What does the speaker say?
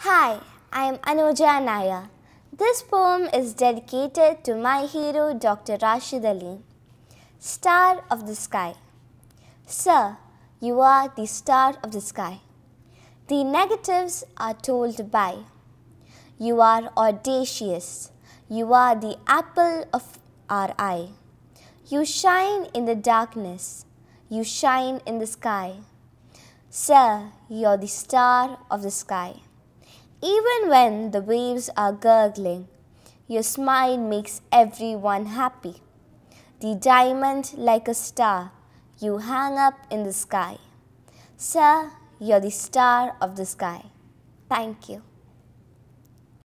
Hi, I am Anooja Naya. This poem is dedicated to my hero Dr. Rashid Alleem. Star of the Sky Sir, you are the star of the sky. The negatives are told by. You are audacious. You are the apple of our eye. You shine in the darkness. You shine in the sky. Sir, you're the star of the sky. Even when the waves are gurgling, your smile makes everyone happy. The diamond like a star you hang up in the sky. Sir, you're the star of the sky. Thank you.